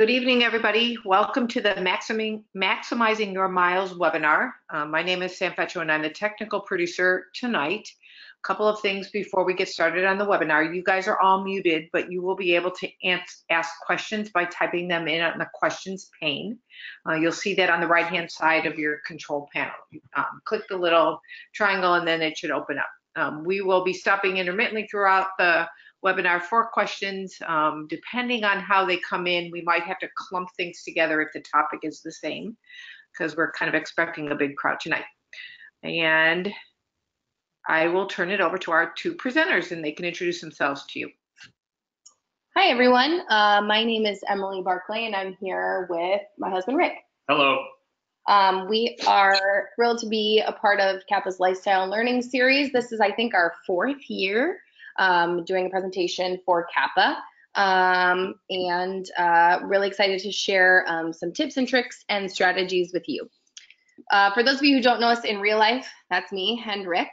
Good evening, everybody. Welcome to the Maximizing, Maximizing Your Miles webinar. Uh, my name is Sam Fetcho and I'm the technical producer tonight. A couple of things before we get started on the webinar. You guys are all muted, but you will be able to ask questions by typing them in on the questions pane. Uh, you'll see that on the right-hand side of your control panel. Um, click the little triangle and then it should open up. Um, we will be stopping intermittently throughout the webinar for questions. Um, depending on how they come in, we might have to clump things together if the topic is the same, because we're kind of expecting a big crowd tonight. And I will turn it over to our two presenters and they can introduce themselves to you. Hi, everyone. Uh, my name is Emily Barclay and I'm here with my husband, Rick. Hello. Um, we are thrilled to be a part of Kappa's Lifestyle Learning Series. This is, I think, our fourth year um, doing a presentation for Kappa Um, and uh, really excited to share um, some tips and tricks and strategies with you. Uh, for those of you who don't know us in real life, that's me and Rick.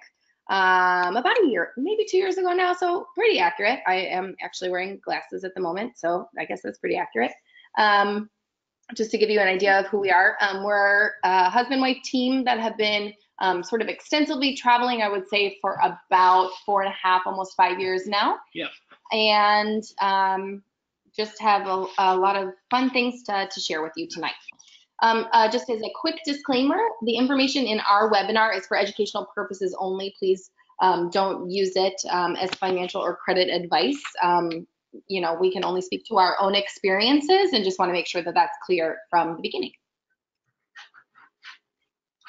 Um, about a year, maybe two years ago now, so pretty accurate. I am actually wearing glasses at the moment, so I guess that's pretty accurate. Um, just to give you an idea of who we are, um, we're a husband-wife team that have been um, sort of extensively traveling, I would say, for about four and a half, almost five years now. Yeah. And um, just have a, a, lot of fun things to, to share with you tonight. Um, uh, just as a quick disclaimer, the information in our webinar is for educational purposes only. Please um, don't use it um, as financial or credit advice. Um, you know, we can only speak to our own experiences and just want to make sure that that's clear from the beginning.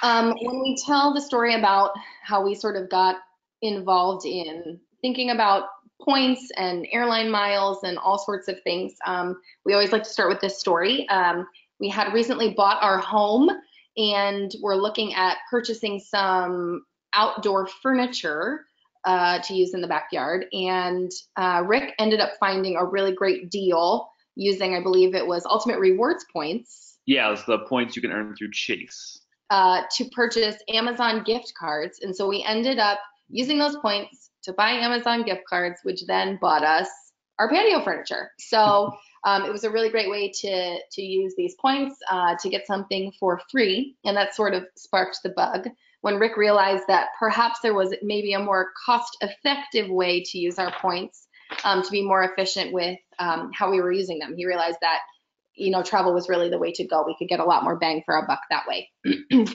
Um, when we tell the story about how we sort of got involved in thinking about points and airline miles and all sorts of things, um, we always like to start with this story. Um, we had recently bought our home and we're looking at purchasing some outdoor furniture uh, to use in the backyard. And uh, Rick ended up finding a really great deal using, I believe it was Ultimate Rewards points. Yeah, it's the points you can earn through Chase uh, to purchase Amazon gift cards. And so we ended up using those points to buy Amazon gift cards, which then bought us our patio furniture. So um, it was a really great way to, to use these points uh, to get something for free. And that sort of sparked the bug when Rick realized that perhaps there was maybe a more cost effective way to use our points um, to be more efficient with um, how we were using them. He realized that you know, travel was really the way to go. We could get a lot more bang for our buck that way.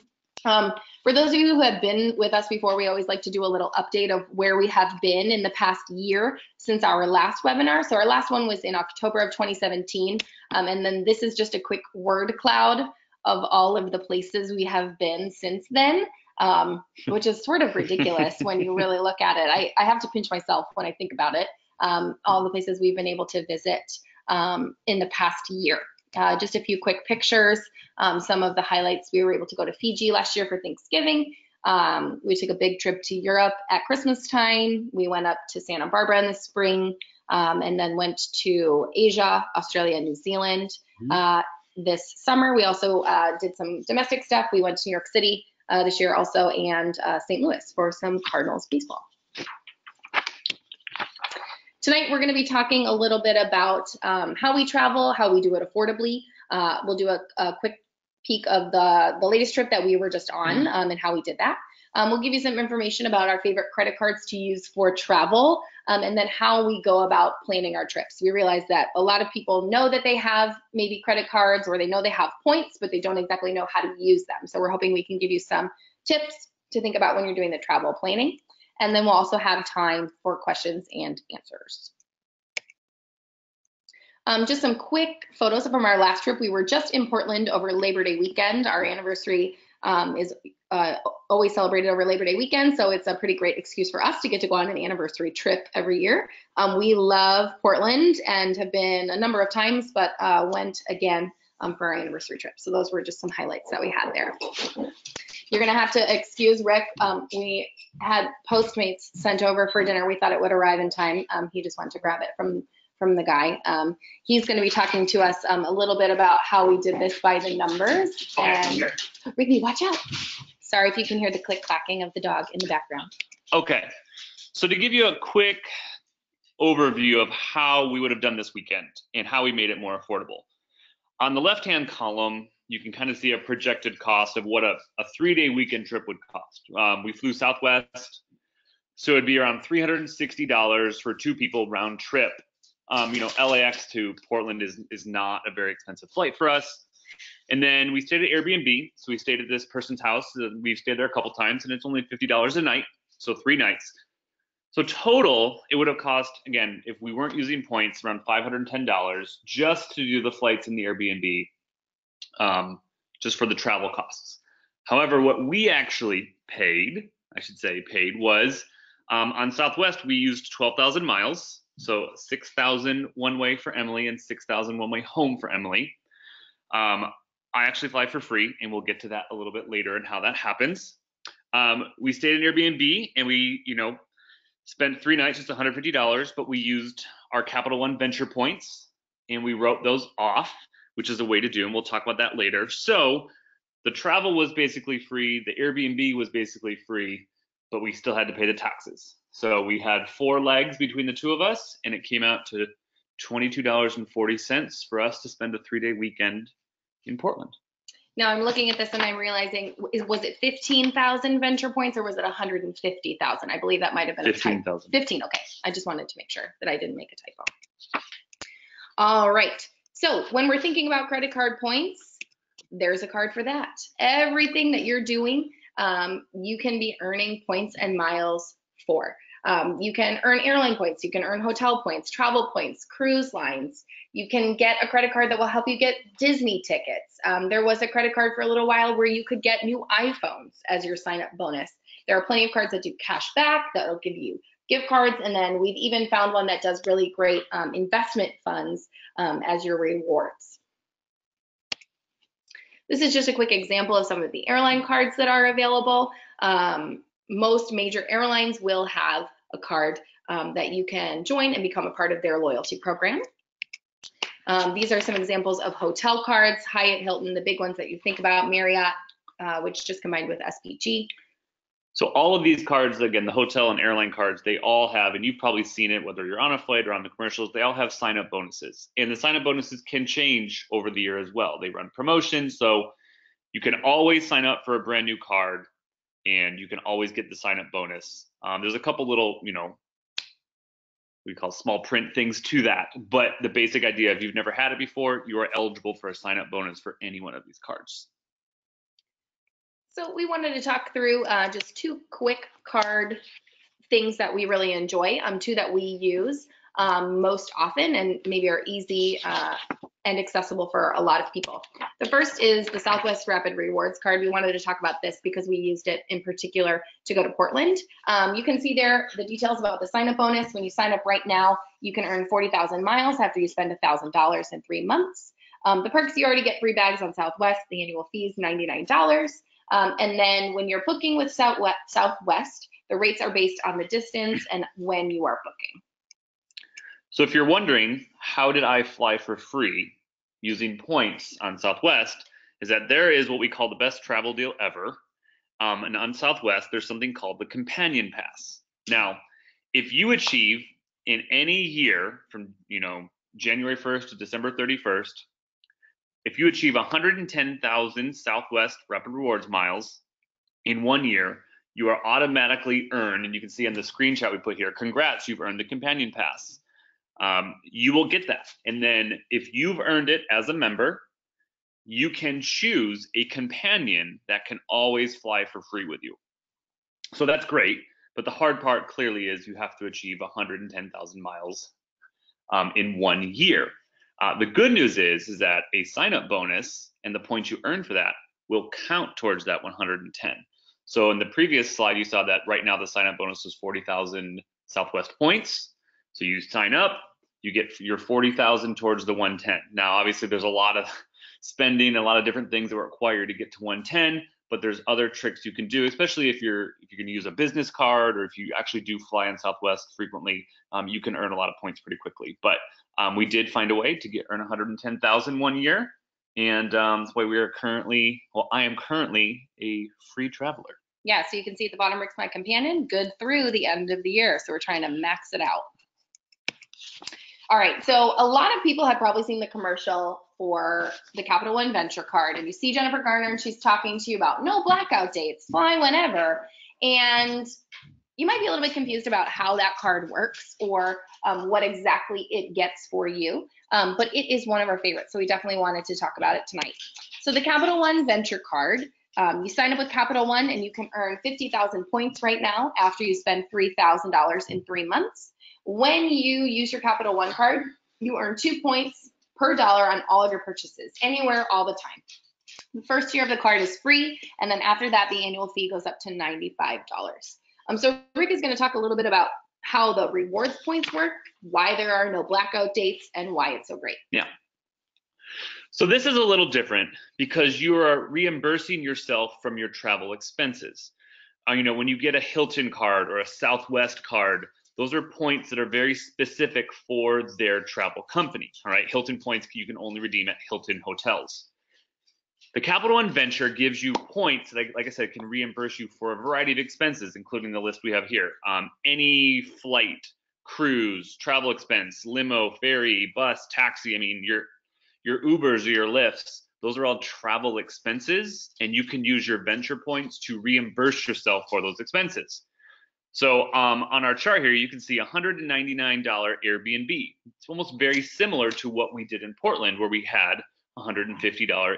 um, for those of you who have been with us before, we always like to do a little update of where we have been in the past year since our last webinar. So our last one was in October of 2017. Um, and then this is just a quick word cloud of all of the places we have been since then. Um, which is sort of ridiculous when you really look at it. I, I have to pinch myself when I think about it. Um, all the places we've been able to visit um, in the past year. Uh, just a few quick pictures. Um, some of the highlights, we were able to go to Fiji last year for Thanksgiving. Um, we took a big trip to Europe at Christmas time. We went up to Santa Barbara in the spring um, and then went to Asia, Australia, New Zealand. Mm-hmm. Uh, this summer, we also uh, did some domestic stuff. We went to New York City uh, this year also and uh, St. Louis for some Cardinals baseball. Tonight, we're going to be talking a little bit about um, how we travel, how we do it affordably. Uh, we'll do a, a, quick peek of the, the latest trip that we were just on mm-hmm. um, and how we did that. Um, we'll give you some information about our favorite credit cards to use for travel um, and then how we go about planning our trips. We realize that a lot of people know that they have maybe credit cards or they know they have points, but they don't exactly know how to use them. So we're hoping we can give you some tips to think about when you're doing the travel planning. And then we'll also have time for questions and answers. Um, just some quick photos from our last trip. We were just in Portland over Labor Day weekend. Our anniversary um, is uh, always celebrated over Labor Day weekend, so it's a pretty great excuse for us to get to go on an anniversary trip every year. Um, we love Portland and have been a number of times, but uh, went again um, for our anniversary trip. So those were just some highlights that we had there. You're gonna have to excuse Rick. Um, we had Postmates sent over for dinner. We thought it would arrive in time. Um, he just went to grab it from from the guy. Um, he's going to be talking to us um, a little bit about how we did this by the numbers. And Ricky, watch out. Sorry if you can hear the click clacking of the dog in the background. Okay. So to give you a quick overview of how we would have done this weekend and how we made it more affordable. On the left-hand column, you can kind of see a projected cost of what a, a three-day weekend trip would cost. Um, we flew Southwest, so it'd be around $360 for two people round trip. Um, you know, LAX to Portland is is not a very expensive flight for us. And then we stayed at Airbnb. So we stayed at this person's house. We've stayed there a couple times, and it's only $50 a night, so three nights. So total, it would have cost again if we weren't using points around $510 just to do the flights in the Airbnb, um, just for the travel costs. However, what we actually paid, I should say, paid was um, on Southwest we used 12,000 miles, so 6,000 one way for Emily and 6,000 one way home for Emily. Um, I actually fly for free, and we'll get to that a little bit later and how that happens. Um, we stayed in Airbnb, and we, you know, spent three nights, just $150, but we used our Capital One Venture points, and we wrote those off, which is a way to do, and we'll talk about that later. So the travel was basically free, the Airbnb was basically free, but we still had to pay the taxes. So we had four legs between the two of us, and it came out to $22.40 for us to spend a three-day weekend in Portland. Now I'm looking at this and I'm realizing, is- was it 15,000 venture points or was it 150,000? I believe that might have been 15,000. 15, okay. I just wanted to make sure that I didn't make a typo. All right. So when we're thinking about credit card points, there's a card for that. Everything that you're doing, um, you can be earning points and miles for. Um, you can earn airline points, you can earn hotel points, travel points, cruise lines. You can get a credit card that will help you get Disney tickets. Um, there was a credit card for a little while where you could get new iPhones as your sign up bonus. There are plenty of cards that do cash back that'll give you gift cards. And then we've even found one that does really great um, investment funds um, as your rewards. This is just a quick example of some of the airline cards that are available. Um, most major airlines will have a card um, that you can join and become a part of their loyalty program. Um, these are some examples of hotel cards, Hyatt, Hilton, the big ones that you think about, Marriott, uh, which just combined with SPG. So all of these cards, again, the hotel and airline cards, they all have, and you've probably seen it, whether you're on a flight or on the commercials, they all have sign up bonuses. And the sign up bonuses can change over the year as well. They run promotions, so you can always sign up for a brand new card and you can always get the sign up bonus. Um, there's a couple little, you know, we call small print things to that, but the basic idea, if you've never had it before, you are eligible for a sign up bonus for any one of these cards. So we wanted to talk through uh, just two quick card things that we really enjoy, um, two that we use um, most often and maybe are easy uh, and accessible for a lot of people. The first is the Southwest Rapid Rewards card. We wanted to talk about this because we used it in particular to go to Portland. Um, you can see there the details about the sign up bonus. When you sign up right now, you can earn 40,000 miles after you spend $1,000 in three months. Um, the perks, you already get free bags on Southwest. The annual fee is $99. Um, and then when you're booking with Southwest, Southwest, the rates are based on the distance and when you are booking. So if you're wondering, how did I fly for free using points on Southwest, is that there is what we call the best travel deal ever. Um, and on Southwest, there's something called the Companion Pass. Now, if you achieve in any year from, you know, January 1st to December 31st, if you achieve 110,000 Southwest Rapid Rewards miles in one year, you are automatically earned, and you can see on the screenshot we put here, congrats, you've earned the Companion Pass um, you will get that. And then if you've earned it as a member, you can choose a companion that can always fly for free with you. So that's great. But the hard part clearly is you have to achieve 110,000 miles um, in one year. Uh, the good news is, is that a sign-up bonus and the points you earn for that will count towards that 110. So in the previous slide, you saw that right now the sign-up bonus is 40,000 Southwest points. So you sign up, you get your 40,000 towards the 110. Now, obviously, there's a lot of spending, a lot of different things that are required to get to 110, but there's other tricks you can do, especially if you're if you're going to use a business card or if you actually do fly in Southwest frequently, um, you can earn a lot of points pretty quickly. But um, we did find a way to get earn 110,000 one year, and um, that's why we are currently, well, I am currently a free traveler. Yeah, so you can see at the bottom, Rick's My Companion, good through the end of the year. So we're trying to max it out. All right, so a lot of people have probably seen the commercial for the Capital One Venture card, and you see Jennifer Garner, and she's talking to you about no blackout dates, fly whenever, and you might be a little bit confused about how that card works or um, what exactly it gets for you, um, but it is one of our favorites, so we definitely wanted to talk about it tonight. So the Capital One Venture card, um, you sign up with Capital One, and you can earn 50,000 points right now after you spend $3,000 in three months. When you use your Capital One card, you earn two points per dollar on all of your purchases, anywhere, all the time. The first year of the card is free, and then after that, the annual fee goes up to $95. Um, so Rick is going to talk a little bit about how the rewards points work, why there are no blackout dates, and why it's so great. Yeah. So this is a little different because you are reimbursing yourself from your travel expenses. Uh, you know, when you get a Hilton card or a Southwest card, those are points that are very specific for their travel company. All right, Hilton points you can only redeem at Hilton hotels. The Capital One Venture gives you points, that, like I said, can reimburse you for a variety of expenses, including the list we have here. Um, any flight, cruise, travel expense, limo, ferry, bus, taxi. I mean, your your Ubers or your Lyfts. Those are all travel expenses, and you can use your venture points to reimburse yourself for those expenses. So um, on our chart here, you can see $199 Airbnb. It's almost very similar to what we did in Portland, where we had $150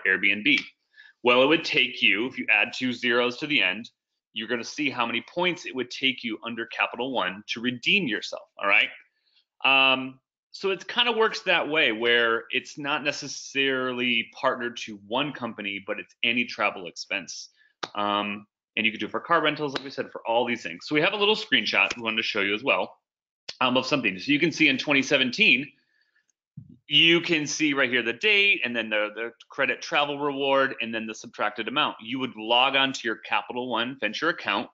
Airbnb. Well, it would take you, if you add two zeros to the end, you're going to see how many points it would take you under Capital One to redeem yourself. All right. Um, so it kind of works that way, where it's not necessarily partnered to one company, but it's any travel expense. Um, and you could do for car rentals, like we said, for all these things. So we have a little screenshot we wanted to show you as well um, of something. So you can see in 2017, you can see right here the date and then the, the credit travel reward and then the subtracted amount. You would log on to your Capital One venture account.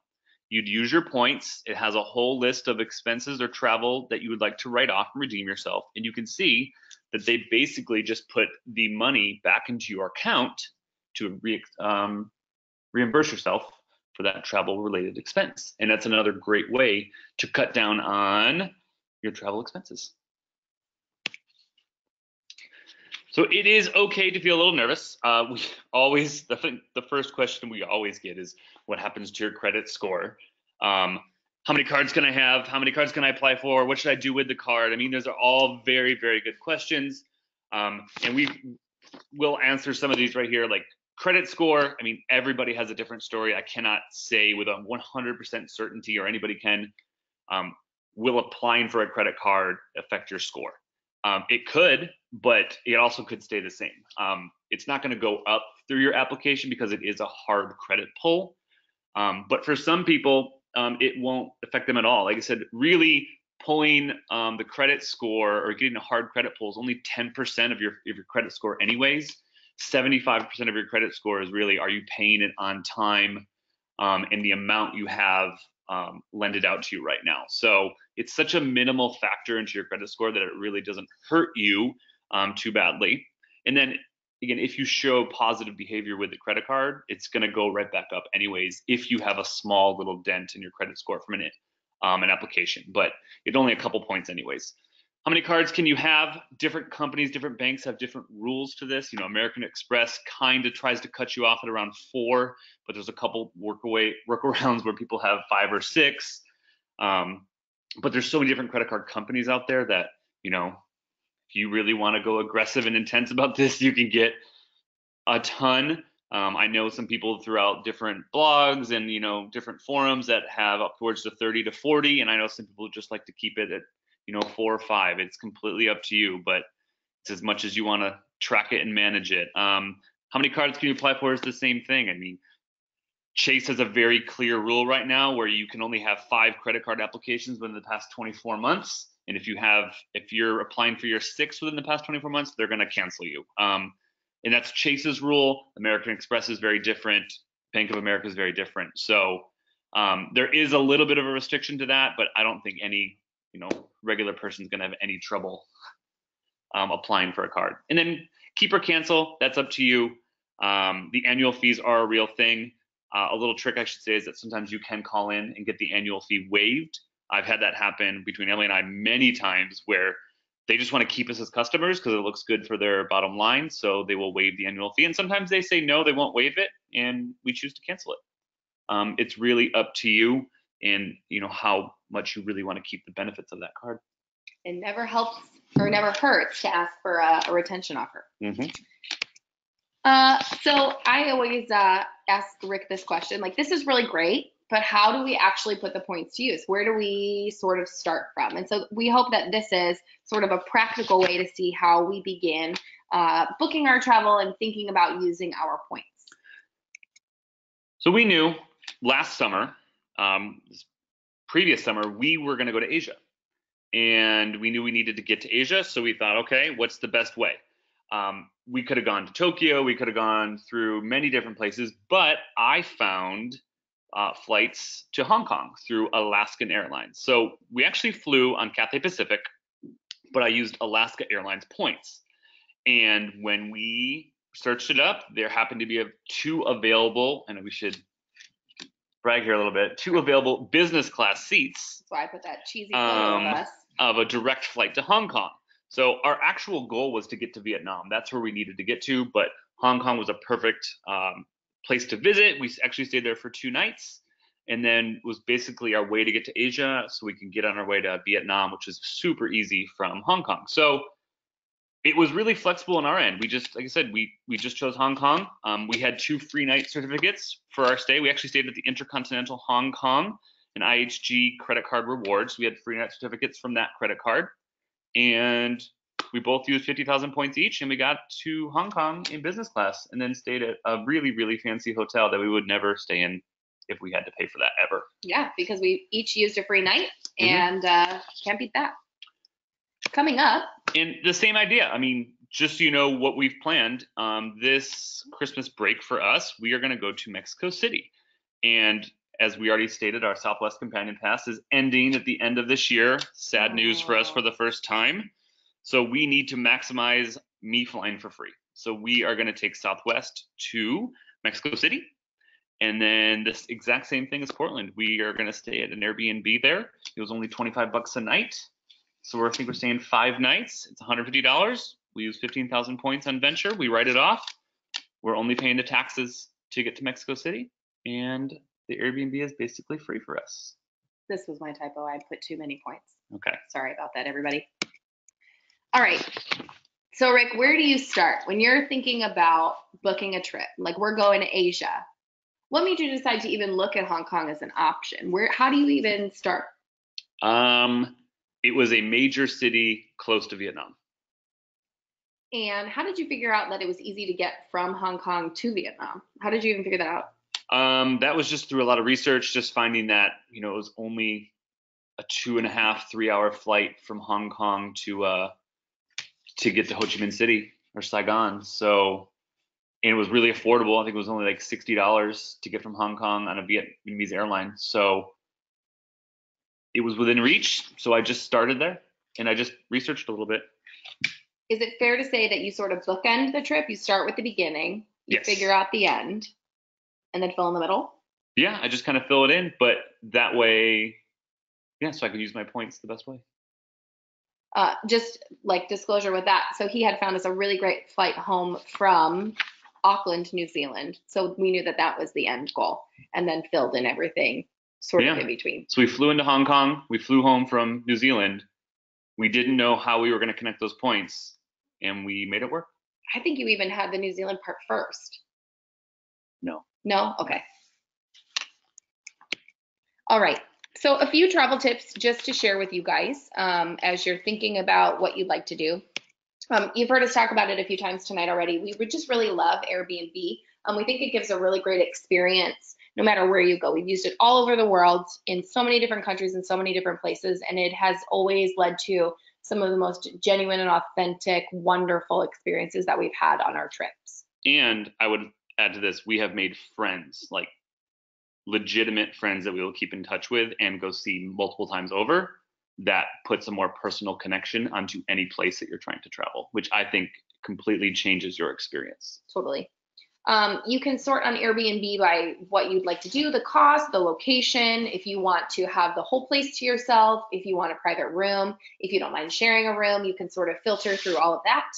You'd use your points. It has a whole list of expenses or travel that you would like to write off and redeem yourself. And you can see that they basically just put the money back into your account to re, um, reimburse yourself for that travel related expense. And that's another great way to cut down on your travel expenses. So it is okay to feel a little nervous. Uh, we always, the, the first question we always get is what happens to your credit score? Um, how many cards can I have? How many cards can I apply for? What should I do with the card? I mean, those are all very, very good questions. Um, and we will answer some of these right here, like credit score. I mean, everybody has a different story. I cannot say with a 100% certainty, or anybody can, um, will applying for a credit card affect your score? Um, it could, but it also could stay the same. Um, it's not going to go up through your application because it is a hard credit pull. Um, but for some people, um, it won't affect them at all. Like I said, really pulling um, the credit score or getting a hard credit pull is only 10% of your, of your credit score anyways. 75% of your credit score is really, are you paying it on time um, and the amount you have um, lended out to you right now. So it's such a minimal factor into your credit score that it really doesn't hurt you um, too badly. And then again, if you show positive behavior with the credit card, it's going to go right back up anyways if you have a small little dent in your credit score from an, um, an application. But it's only a couple points anyways. How many cards can you have? Different companies, different banks have different rules to this. You know, American Express kind of tries to cut you off at around four, but there's a couple workaway workarounds where people have five or six. Um, but there's so many different credit card companies out there that you know, if you really want to go aggressive and intense about this, you can get a ton. Um, I know some people throughout different blogs and you know different forums that have upwards to 30 to 40, and I know some people just like to keep it at you know, four or five. It's completely up to you, but it's as much as you want to track it and manage it. Um, how many cards can you apply for is the same thing. I mean, Chase has a very clear rule right now where you can only have five credit card applications within the past 24 months. And if you have, if you're applying for your sixth within the past 24 months, they're going to cancel you. Um, and that's Chase's rule. American Express is very different. Bank of America is very different. So um, there is a little bit of a restriction to that, but I don't think any you know regular person's gonna have any trouble um, applying for a card. And then keep or cancel, that's up to you. Um, the annual fees are a real thing. Uh, a little trick I should say is that sometimes you can call in and get the annual fee waived. I've had that happen between Emily and I many times where they just want to keep us as customers because it looks good for their bottom line. So they will waive the annual fee. And sometimes they say no, they won't waive it, and we choose to cancel it. Um, it's really up to you and you know how much you really want to keep the benefits of that card. It never helps or never hurts to ask for a, a retention offer. Mm-hmm. Uh, so I always uh, ask Rick this question. Like, this is really great, but how do we actually put the points to use? Where do we sort of start from? And so we hope that this is sort of a practical way to see how we begin uh, booking our travel and thinking about using our points. So we knew last summer, um, this previous summer, we were going to go to Asia, and we knew we needed to get to Asia. So we thought, okay, what's the best way? Um, we could have gone to Tokyo, we could have gone through many different places, but I found uh, flights to Hong Kong through Alaskan Airlines. So we actually flew on Cathay Pacific, but I used Alaska Airlines points. And when we searched it up, there happened to be two available, and we should brag here a little bit, two available business class seats That's why I put that cheesy Um, of us. of a direct flight to Hong Kong. So our actual goal was to get to Vietnam. That's where we needed to get to, but Hong Kong was a perfect um, place to visit. We actually stayed there for two nights, and then was basically our way to get to Asia, so we can get on our way to Vietnam, which is super easy from Hong Kong. So it was really flexible on our end. We just, like I said, we we just chose Hong Kong. Um, we had two free night certificates for our stay. We actually stayed at the Intercontinental Hong Kong and IHG credit card rewards. We had free night certificates from that credit card, and we both used 50,000 points each, and we got to Hong Kong in business class, and then stayed at a really really fancy hotel that we would never stay in if we had to pay for that ever. Yeah, because we each used a free night Mhm. and uh, can't beat that. Coming up, And the same idea. I mean, just so you know what we've planned, um, this Christmas break for us, we are going to go to Mexico City. And as we already stated, our Southwest Companion Pass is ending at the end of this year. Sad news for us for the first time. So we need to maximize me flying for free. So we are going to take Southwest to Mexico City. And then this exact same thing as Portland. We are going to stay at an Airbnb there. It was only 25 bucks a night. So we're, I think we're staying five nights. It's $150. We use 15,000 points on Venture. We write it off. We're only paying the taxes to get to Mexico City, and the Airbnb is basically free for us. this was my typo. I put too many points. Okay. Sorry about that, everybody. All right. So, Rick, where do you start when you're thinking about booking a trip? Like we're going to Asia. What made you decide to even look at Hong Kong as an option? Where? How do you even start? Um, it was a major city close to Vietnam. And how did you figure out that it was easy to get from Hong Kong to Vietnam? How did you even figure that out? Um, that was just through a lot of research, just finding that you know it was only a two and a half, three hour flight from Hong Kong to uh, to get to Ho Chi Minh City or Saigon. So, and it was really affordable. I think it was only like sixty dollars to get from Hong Kong on a Vietnamese airline. So, it was within reach. So I just started there, and I just researched a little bit. Is it fair to say that you sort of bookend the trip? You start with the beginning, you Yes. figure out the end, and then fill in the middle? Yeah, I just kind of fill it in, but that way, yeah, so I could use my points the best way. uh, just like disclosure with that. So he had found us a really great flight home from Auckland, New Zealand. So we knew that that was the end goal, and then filled in everything sort of in between. So we flew into Hong Kong. We flew home from New Zealand. We didn't know how we were going to connect those points, and we made it work. I think you even had the New Zealand part first. No. No? Okay. All right. So a few travel tips just to share with you guys um, as you're thinking about what you'd like to do. Um, you've heard us talk about it a few times tonight already. We would just really love Airbnb. Um, we think it gives a really great experience no matter where you go. We've used it all over the world in so many different countries and so many different places, and it has always led to some of the most genuine and authentic, wonderful experiences that we've had on our trips. And I would add to this, we have made friends, like legitimate friends that we will keep in touch with and go see multiple times over. That puts a more personal connection onto any place that you're trying to travel, which I think completely changes your experience. Totally. Um, you can sort on Airbnb by what you'd like to do, the cost, the location, if you want to have the whole place to yourself, if you want a private room, if you don't mind sharing a room, you can sort of filter through all of that.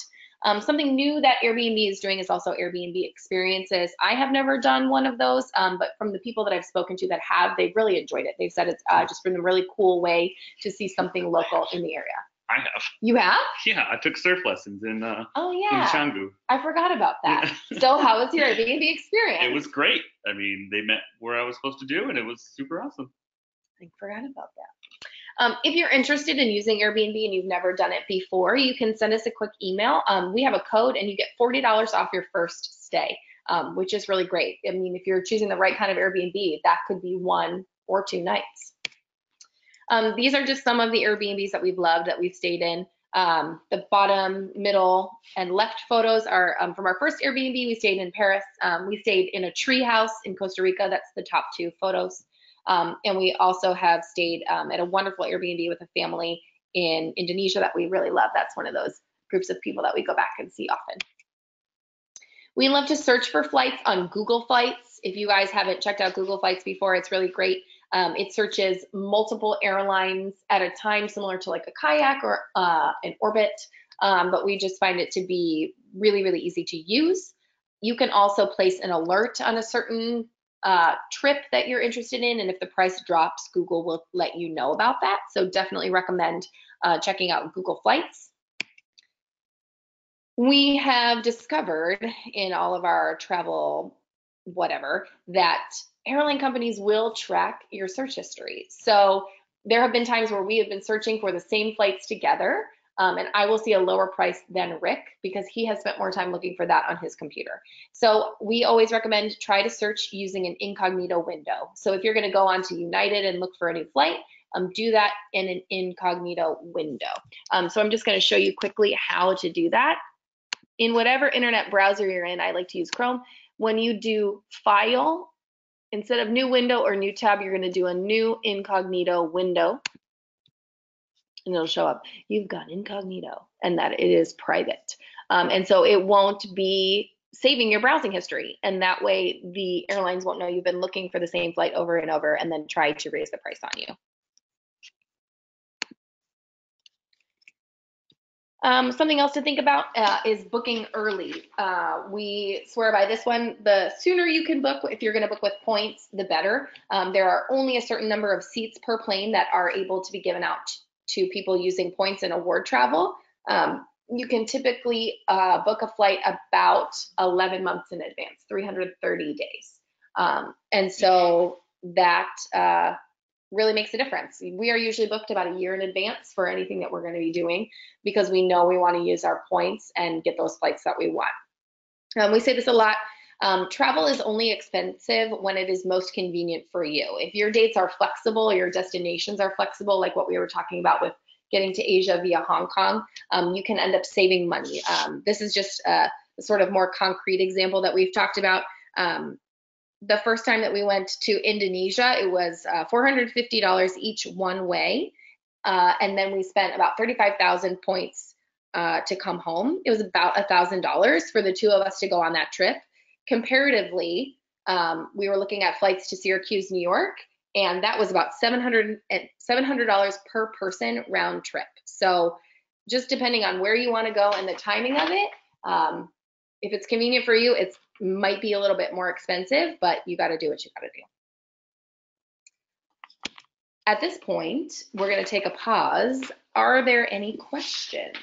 Um, something new that Airbnb is doing is also Airbnb experiences. I have never done one of those, um, but from the people that I've spoken to that have, they've really enjoyed it. They've said it's uh, just been a really cool way to see something local in the area. I have. You have? Yeah, I took surf lessons in uh, Oh in yeah, Canggu. I forgot about that. Yeah. so how was your Airbnb experience? It was great. I mean, they met where I was supposed to do, and it was super awesome. I forgot about that. Um, if you're interested in using Airbnb and you've never done it before, you can send us a quick email. Um, we have a code and you get $40 off your first stay, um, which is really great. I mean, if you're choosing the right kind of Airbnb, that could be one or two nights. Um, these are just some of the Airbnbs that we've loved that we've stayed in. Um, the bottom, middle, and left photos are um, from our first Airbnb. We stayed in Paris. Um, we stayed in a tree house in Costa Rica. That's the top two photos. Um, and we also have stayed um, at a wonderful Airbnb with a family in Indonesia that we really love. That's one of those groups of people that we go back and see often. We love to search for flights on Google Flights. If you guys haven't checked out Google Flights before, it's really great. Um, it searches multiple airlines at a time, similar to like a kayak or uh, an orbit, um, but we just find it to be really, really easy to use. You can also place an alert on a certain uh, trip that you're interested in, and if the price drops, Google will let you know about that. So definitely recommend uh, checking out Google Flights. We have discovered in all of our travel whatever that airline companies will track your search history. So there have been times where we have been searching for the same flights together, um, and I will see a lower price than Rick because he has spent more time looking for that on his computer. So we always recommend try to search using an incognito window. So if you're going to go onto United and look for a new flight, um, do that in an incognito window. Um, so I'm just going to show you quickly how to do that. In whatever internet browser you're in, I like to use Chrome. When you do File, instead of New Window or New Tab, you're going to do a New Incognito Window. And it'll show up, you've got incognito, and that it is private. Um, and so it won't be saving your browsing history. And that way the airlines won't know you've been looking for the same flight over and over and then try to raise the price on you. Um, something else to think about uh, is booking early. Uh, we swear by this one. The sooner you can book, if you're going to book with points, the better. Um, there are only a certain number of seats per plane that are able to be given out to people using points in award travel. Um, you can typically uh, book a flight about 11 months in advance, 330 days. Um, and so that uh, really makes a difference. We are usually booked about a year in advance for anything that we're going to be doing because we know we want to use our points and get those flights that we want. Um, we say this a lot. Um, travel is only expensive when it is most convenient for you. If your dates are flexible, your destinations are flexible, like what we were talking about with getting to Asia via Hong Kong, um, you can end up saving money. Um, this is just a, sort of more concrete example that we've talked about. Um, the first time that we went to Indonesia, it was uh, $450 each one way. Uh, and then we spent about 35,000 points uh, to come home. It was about $1,000 for the two of us to go on that trip. Comparatively, um, we were looking at flights to Syracuse, New York, and that was about $700, $700 per person round trip. So just depending on where you want to go and the timing of it, um, if it's convenient for you, it's might be a little bit more expensive, but you got to do what you got to do. At this point, we're going to take a pause. Are there any questions?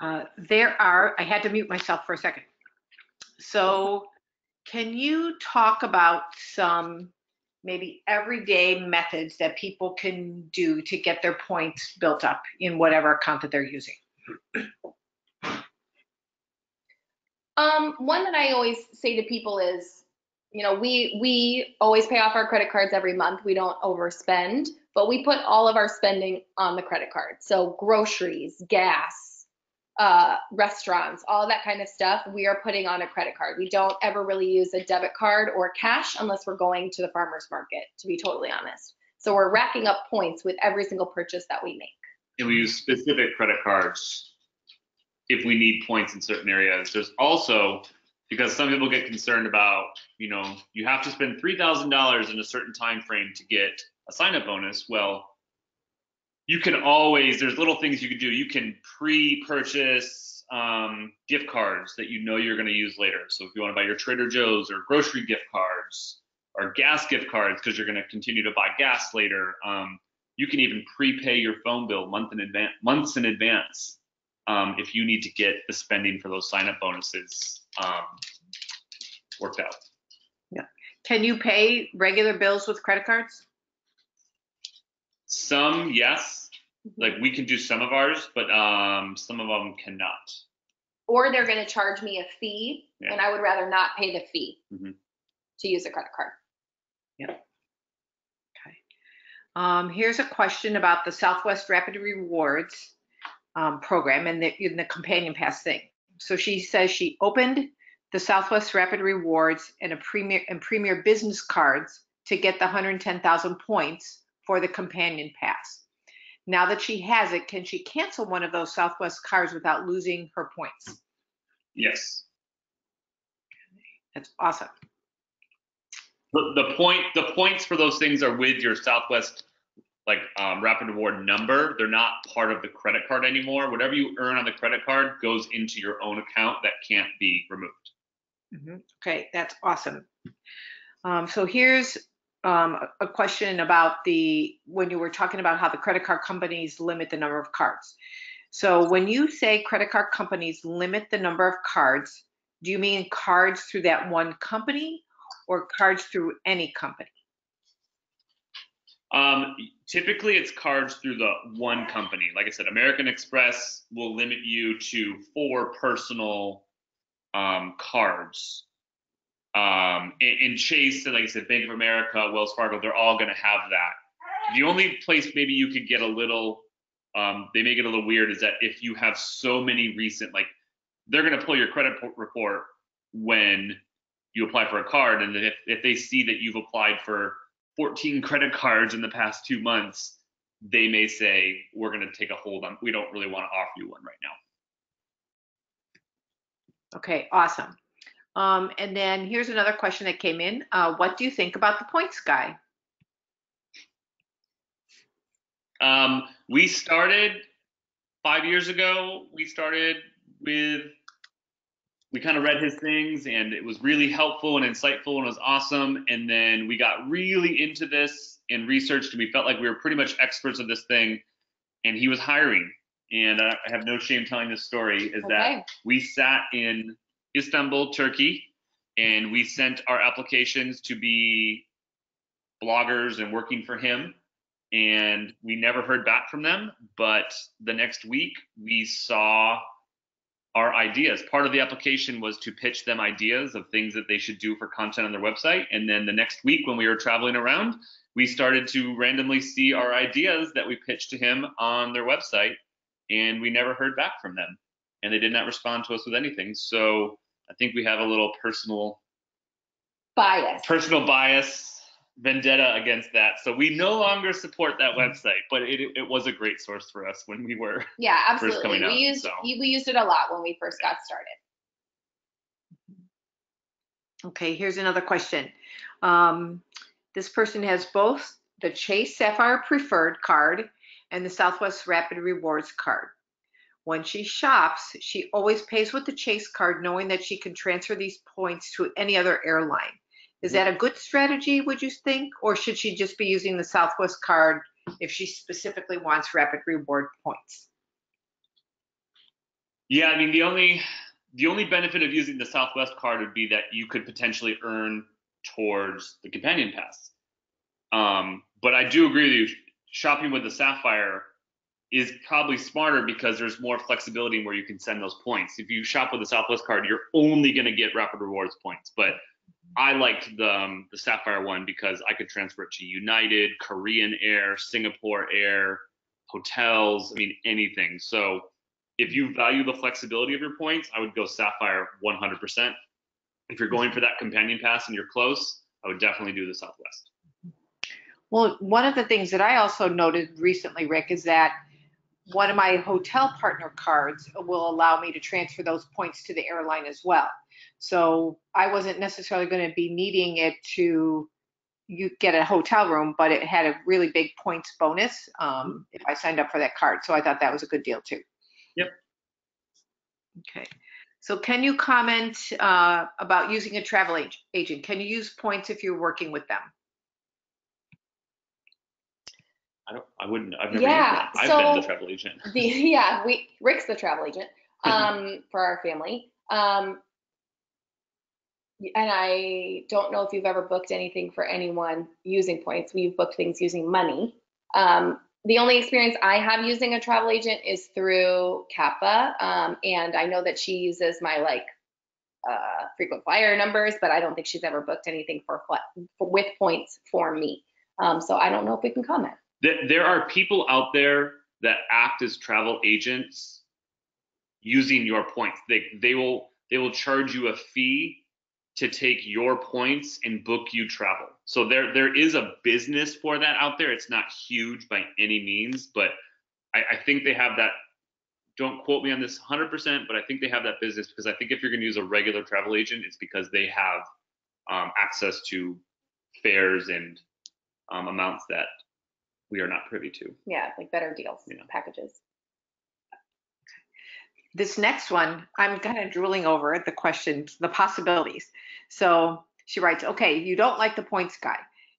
Uh, there are, I had to mute myself for a second. So can you talk about some maybe everyday methods that people can do to get their points built up in whatever account that they're using? Um, one that I always say to people is, you know, we we always pay off our credit cards every month. We don't overspend, but we put all of our spending on the credit card. So groceries, gas, uh, restaurants, all that kind of stuff, we are putting on a credit card. We don't ever really use a debit card or cash unless we're going to the farmer's market, to be totally honest. So we're racking up points with every single purchase that we make. And we use specific credit cards if we need points in certain areas. There's also because some people get concerned about, you know, you have to spend three thousand dollars in a certain time frame to get a sign-up bonus. Well, you can always there's little things you can do. You can pre-purchase um, gift cards that you know you're going to use later. So if you want to buy your Trader Joe's or grocery gift cards or gas gift cards because you're going to continue to buy gas later. Um, you can even prepay your phone bill month in advance, months in advance, um, if you need to get the spending for those sign-up bonuses um, worked out. Yeah. Can you pay regular bills with credit cards? Some, yes, like we can do some of ours, but um, some of them cannot. Or they're going to charge me a fee, Yeah. and I would rather not pay the fee Mhm. to use a credit card. Yeah. Um, here's a question about the Southwest Rapid Rewards um, program and the, in the companion pass thing. So she says she opened the Southwest Rapid Rewards and a premier and premier business cards to get the 110,000 points for the companion pass. Now that she has it, can she cancel one of those Southwest cards without losing her points? Yes. That's awesome. The, the point, the points for those things are with your Southwest like um, Rapid Reward number. They're not part of the credit card anymore. Whatever you earn on the credit card goes into your own account that can't be removed. Mhm. Okay, that's awesome. Um, so here's um, a a question about the, when you were talking about how the credit card companies limit the number of cards. So when you say credit card companies limit the number of cards, do you mean cards through that one company or cards through any company? Um, typically, it's cards through the one company. Like I said, American Express will limit you to four personal um, cards. Um, and, and Chase, and like I said, Bank of America, Wells Fargo, they're all going to have that. The only place maybe you could get a little, um, they make it a little weird, is that if you have so many recent, like they're going to pull your credit report when you apply for a card, and if, if they see that you've applied for 14 credit cards in the past two months, they may say, we're going to take a hold on, we don't really want to offer you one right now. Okay, awesome. Um, and then here's another question that came in. Uh, what do you think about the points guy? Um, we started five years ago, we started with, we kind of read his things and it was really helpful and insightful and it was awesome. And then we got really into this and researched and we felt like we were pretty much experts of this thing. And he was hiring. And I I have no shame telling this story is that we sat in Istanbul, Turkey, and we sent our applications to be bloggers and working for him. And we never heard back from them. But the next week, we saw our ideas. Part of the application was to pitch them ideas of things that they should do for content on their website. And then the next week, when we were traveling around, we started to randomly see our ideas that we pitched to him on their website. And we never heard back from them and they did not respond to us with anything. So I think we have a little personal Bias. personal bias vendetta against that. So we no longer support that website, but it it was a great source for us when we were. Yeah, first absolutely. coming We out, used so. we used it a lot when we first got started. Okay, here's another question. Um, this person has both the Chase Sapphire Preferred card and the Southwest Rapid Rewards card. When she shops, she always pays with the Chase card, knowing that she can transfer these points to any other airline. Is that a good strategy, would you think? Or should she just be using the Southwest card if she specifically wants Rapid Reward points? Yeah, I mean the only the only benefit of using the Southwest card would be that you could potentially earn towards the companion pass. Um, but I do agree with you. Shopping with the Sapphire is probably smarter because there's more flexibility in where you can send those points. If you shop with the Southwest card, you're only going to get Rapid Rewards points. But I liked the um, the Sapphire one because I could transfer it to United, Korean Air, Singapore Air, hotels. I mean anything. So if you value the flexibility of your points, I would go Sapphire 100%. If you're going for that companion pass and you're close, I would definitely do the Southwest. Well, one of the things that I also noted recently, Rick, is that one of my hotel partner cards will allow me to transfer those points to the airline as well. So I wasn't necessarily going to be needing it to you get a hotel room, but it had a really big points bonus um, if I signed up for that card. So I thought that was a good deal too. Yep. Okay. So can you comment uh, about using a travel ag- agent? Can you use points if you're working with them? I don't. I wouldn't. I've never. Yeah. I've been so- the travel agent. The, yeah, we Rick's the travel agent um, for our family. Um, and I don't know if you've ever booked anything for anyone using points. We've booked things using money. Um, the only experience I have using a travel agent is through Kappa, um, and I know that she uses my like uh, frequent flyer numbers, but I don't think she's ever booked anything for, for with points for me. Um, so I don't know if we can comment. There are people out there that act as travel agents using your points. They they will they will charge you a fee to take your points and book you travel. So there there is a business for that out there. It's not huge by any means, but I, I think they have that. Don't quote me on this 100%, but I think they have that business because I think if you're going to use a regular travel agent, it's because they have um, access to fares and um, amounts that we are not privy to. Yeah, like better deals, Yeah. packages. This next one, I'm kind of drooling over the questions, the possibilities. So she writes, okay, you don't like the points guy.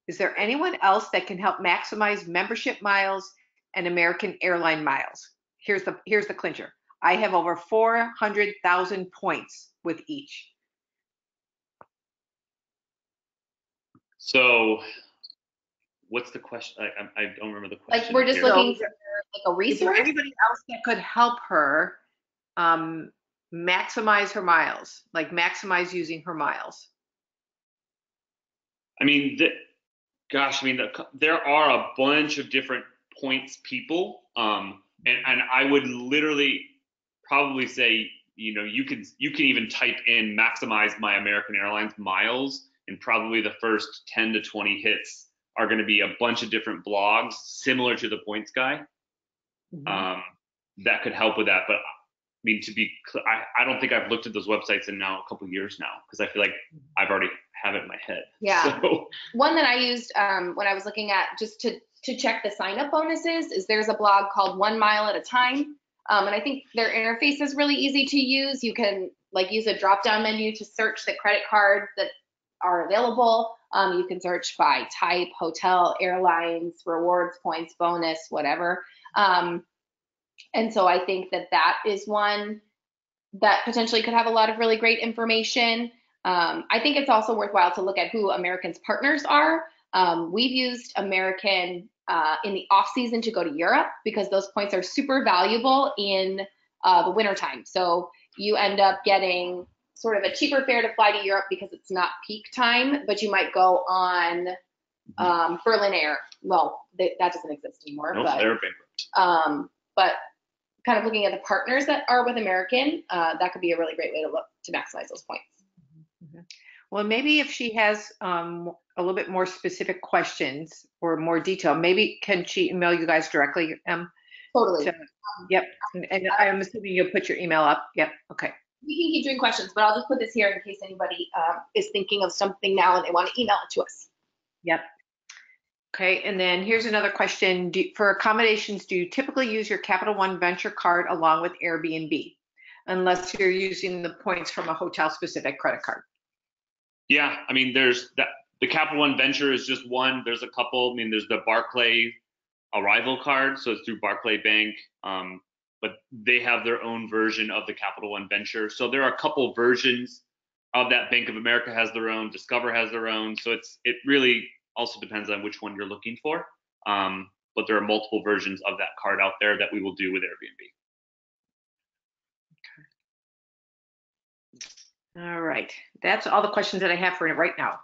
Is there anyone else that can help maximize membership miles and American airline miles? Here's the here's the clincher. I have over 400,000 points with each. So, what's the question? I, I, I don't remember the question. Like we're just here. looking So- for like a Is there resource. anybody else that could help her um, maximize her miles, like maximize using her miles? I mean, the, gosh, I mean, the, there are a bunch of different points people, um, and and I would literally probably say, you know, you could you can even type in maximize my American Airlines miles, and probably the first 10 to 20 hits are going to be a bunch of different blogs similar to the points guy. um, that could help with that. But I mean, to be, cl- I, I don't think I've looked at those websites in now a couple years now because I feel like I've already have it in my head. Yeah. So, One that I used um, when I was looking at just to to check the sign up bonuses is there's a blog called One Mile at a Time, um, and I think their interface is really easy to use. You can like use a drop down menu to search the credit cards that are available. Um, you can search by type, hotel, airlines, rewards, points, bonus, whatever. Um, and so I think that that is one that potentially could have a lot of really great information. Um, I think it's also worthwhile to look at who Americans' partners are. Um, we've used American uh, in the off season to go to Europe because those points are super valuable in uh, the wintertime. So you end up getting sort of a cheaper fare to fly to Europe because it's not peak time, but you might go on um, Berlin Air. Well, they, that doesn't exist anymore, nope, but they're bankrupt. um, but kind of looking at the partners that are with American, uh, that could be a really great way to look to maximize those points. Well, maybe if she has um, a little bit more specific questions or more detail, maybe can she email you guys directly? Um, Totally. to- yep. And, and I'm assuming you'll put your email up. Yep. Okay. We can keep doing questions, but I'll just put this here in case anybody um, is thinking of something now and they want to email it to us. Yep. Okay. And then here's another question. Do, for accommodations, do you typically use your Capital One Venture card along with Airbnb? Unless you're using the points from a hotel specific credit card. Yeah, I mean, there's that. The Capital One Venture is just one. There's a couple. I mean, there's the Barclay Arrival card, so it's through Barclay Bank. Um, but they have their own version of the Capital One Venture. So there are a couple versions of that. Bank of America has their own. Discover has their own. So it's it really also depends on which one you're looking for. Um, but there are multiple versions of that card out there that we will do with Airbnb. Okay. All right. That's all the questions that I have for right now.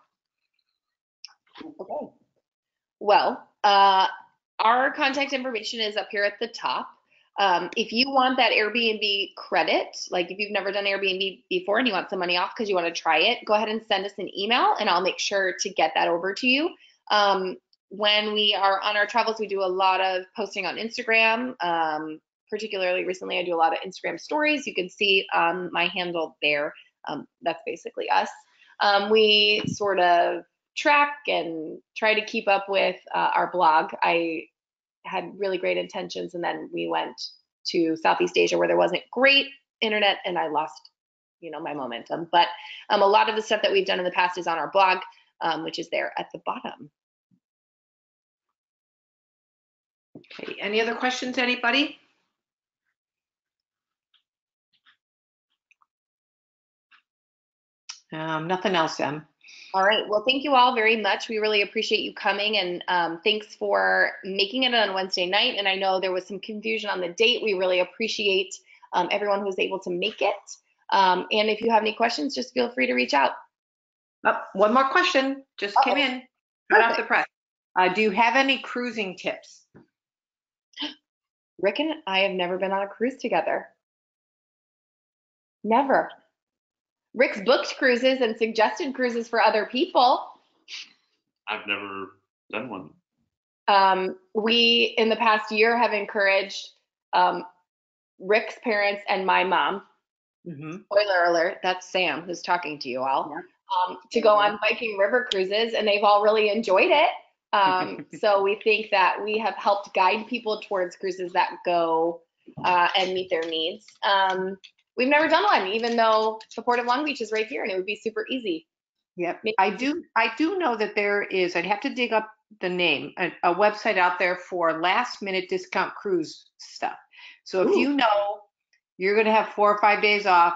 Okay. Well, uh, our contact information is up here at the top. Um, if you want that Airbnb credit, like if you've never done Airbnb before and you want some money off because you want to try it, go ahead and send us an email and I'll make sure to get that over to you. Um, when we are on our travels, we do a lot of posting on Instagram. Um, particularly recently, I do a lot of Instagram stories. You can see um, my handle there. Um, that's basically us. Um, we sort of track and try to keep up with uh, our blog. I had really great intentions, and then we went to Southeast Asia where there wasn't great internet, and I lost, you know, my momentum. But um, a lot of the stuff that we've done in the past is on our blog, um, which is there at the bottom. Okay, any other questions, anybody? Um, nothing else, Em. All right. Well, thank you all very much. We really appreciate you coming and um, thanks for making it on Wednesday night. And I know there was some confusion on the date. We really appreciate um, everyone who was able to make it. Um, and if you have any questions, just feel free to reach out. Oh, one more question, just came in, right off the press. Uh, do you have any cruising tips? Rick and I have never been on a cruise together. Never. Rick's booked cruises and suggested cruises for other people. I've never done one. Um, we, in the past year, have encouraged um, Rick's parents and my mom, Mhm. spoiler alert, that's Sam who's talking to you all, um, to go on Viking River cruises, and they've all really enjoyed it. Um, so we think that we have helped guide people towards cruises that go uh, and meet their needs. We've never done one, even though the Port of Long Beach is right here, and it would be super easy. Yep, Maybe- I do, I do know that there is, I'd have to dig up the name, a, a website out there for last minute discount cruise stuff. So if Ooh. you know you're gonna have four or five days off,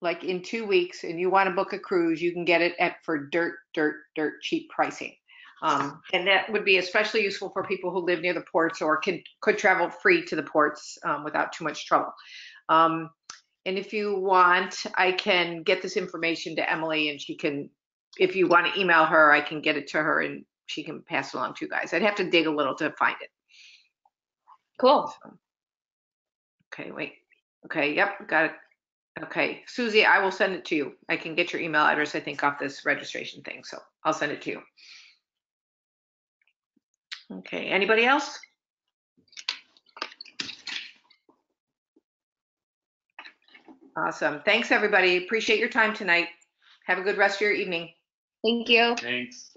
like in two weeks, and you wanna book a cruise, you can get it at, for dirt, dirt, dirt cheap pricing. Um, and that would be especially useful for people who live near the ports or can, could travel free to the ports, um, without too much trouble. Um, and if you want, I can get this information to Emily and she can, if you want to email her, I can get it to her and she can pass along to you guys. I'd have to dig a little to find it. Cool. Okay, wait. Okay, yep, got it. Okay, Susie, I will send it to you. I can get your email address, I think, off this registration thing, so I'll send it to you. Okay, anybody else? Awesome. Thanks, everybody. Appreciate your time tonight. Have a good rest of your evening. Thank you. Thanks.